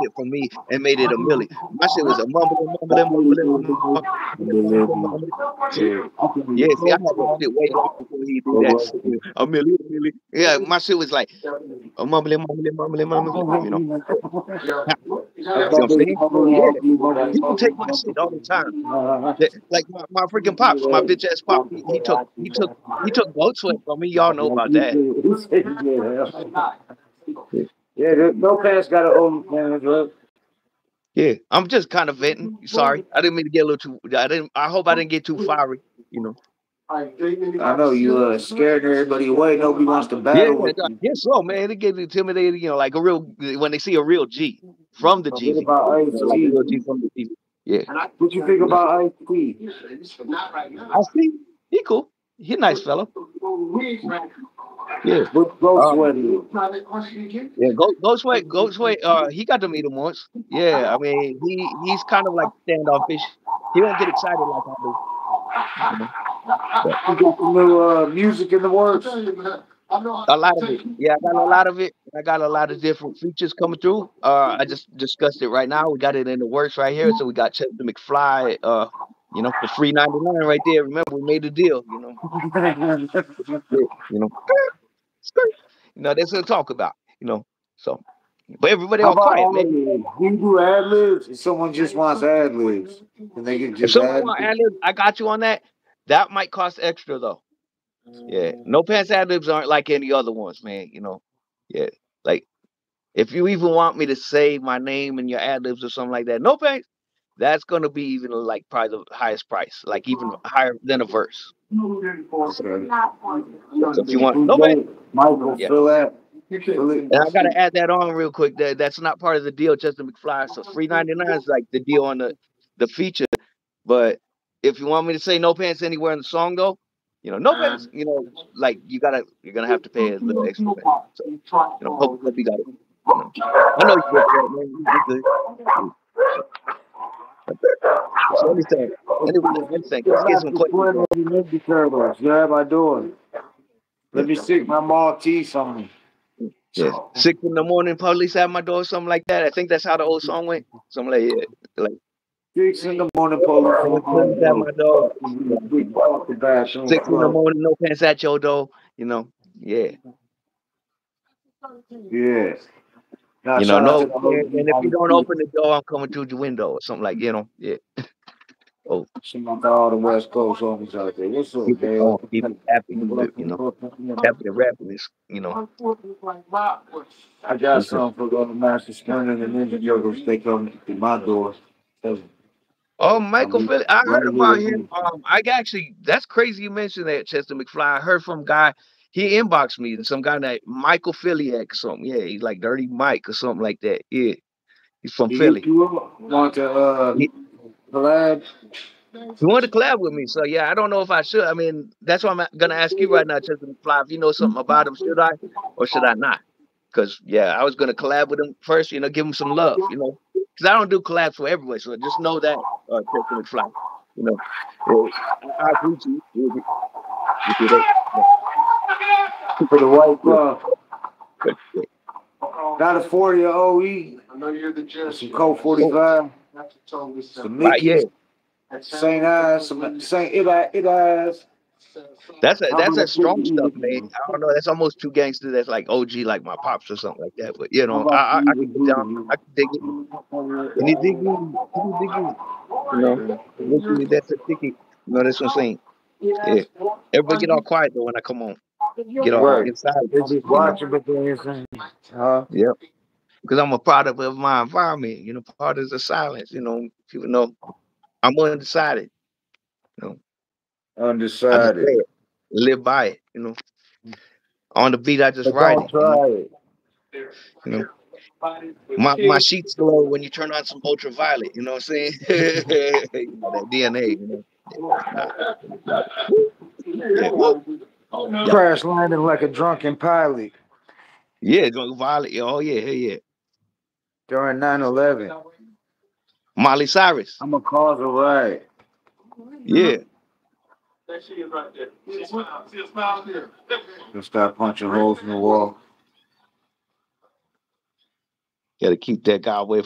shit from me and made it a milli. My shit was a mumbling, mumbling, mumbling, mumbling. Yeah, see, I had that shit way before he did that. A milli, a milli. Yeah, my shit was like a mumbling, mumbling, mumbling, mumbling. You know. See what I'm saying? Yeah. People take my shit all the time. Like my, my freaking pops, my bitch ass pop. He, he took he took he took goat sweat from me. Y'all know about that. Yeah, no pants got an old man, bro. Yeah, I'm just kind of venting. Sorry, I didn't mean to get a little too. I didn't. I hope I didn't get too fiery. You know. I know you uh scared everybody away. Nobody wants to battle Yeah, with you. yes, so man, it gets intimidated. You know, like a real when they see a real G from the G. what about Ice Like a T? real G from the G. Yeah, What you think about Ice T? I see. He cool. He a nice fellow. Yeah. What Ghost Um, Sweaty? Yeah, go Ghostway, Ghostway, uh, he got to meet him once. Yeah, I mean, he he's kind of like standoffish. He don't get excited like I do. you got some new uh, music in the works? A lot of it. Yeah, I got a lot of it. I got a lot of different features coming through. Uh, I just discussed it right now. We got it in the works right here. So we got Chester McFly, uh, you know, for free 99 right there. Remember, we made a deal, you know. You know. You know, that's what to talk about, you know. So but everybody How all about quiet, ad man. libs? You do ad libs? If someone just wants ad libs, and they can If just someone ad want ad-libs, I got you on that. That might cost extra though. Yeah. Mm. No pants ad libs aren't like any other ones, man. You know. Yeah. Like if you even want me to say my name in your ad libs or something like that, no pants, that's gonna be even like probably the highest price, like even higher than a verse. So if you want no pants, Michael, Yeah. fill that. And I gotta add that on real quick. That that's not part of the deal, Justin McFly. So free 99 is like the deal on the the feature. But if you want me to say no pants anywhere in the song though, you know, no uh-huh. pants, you know, like you gotta you're gonna have to pay a little extra. man. So you know, hope, hope you got it. I know you good, man. man. You good. So anything, anyway, anything. Let's get some questions. Bueno, Ninja Turtles. Yeah, my door. Let me stick my Maltese on me. Yeah. Uh, six in the morning, police at my door, something like that. I think that's how the old song went. Something like yeah, like Six in the morning, police. at my door. Off the bathroom. Six in the morning, no pants at your door. You know, yeah. Yeah. Now, You know, no. out to the whole And if you don't open the door, I'm coming through the window or something like you know, yeah. Some of all the West Coast homies out there. What's up, Keep man? going, it happy, you know, happy to rapping is, you know. I got some for going to Master Splinter and the Ninja Turtles. They come to my door. Oh, Michael Phillips, I heard about him. Um, I actually, that's crazy you mentioned that, Chester McFly. I heard from a guy, he inboxed me, some guy named Michael Philliak or something. Yeah, he's like Dirty Mike or something like that. Yeah, he's from He Philly. Want to uh, He- collab? He wanted to collab with me, so yeah, I don't know if I should. I mean, that's why I'm gonna ask you right now, Chester Fly, if you know something about him, should I or should I not? Because yeah, I was gonna collab with him first, you know, give him some love, you know, because I don't do collabs for everybody, so just know that, uh, Chester McFly, you know, I agree you. For the white glove. Got a 40 OE. I know you're the gist. Colt 45. Some. Right, yeah. St. Ides, St. Eli, Eli's. That's a, that's that strong stuff, man. I don't know. That's almost two gangsters. That's like OG, like my pops or something like that. But you know, I, I, I can get down. I can dig it. And he dig you, dig you. You know, literally, that's a ticket. You know, that's what I'm saying. Yeah. Everybody get all quiet though when I come on. Get all right. inside. They just watching, but they're saying. Huh? Yep. Because I'm a product of my environment. You know, part of the silence. You know, people know I'm undecided. I just Undecided. it, live by it. You know, on the beat I just But write it. You know? it. You know? My my sheets glow when you turn on some ultraviolet. You know what I'm saying? you know, that DNA. You know. Yeah, Yeah. Crash landing like a drunken pilot yeah, going violet. Oh yeah, yeah, yeah. During 9 11. Molly Cyrus. I'm a cause a riot. Yeah. There she is right there. See a smile, see a smile there. Gonna start punching holes in the wall. Got to keep that guy away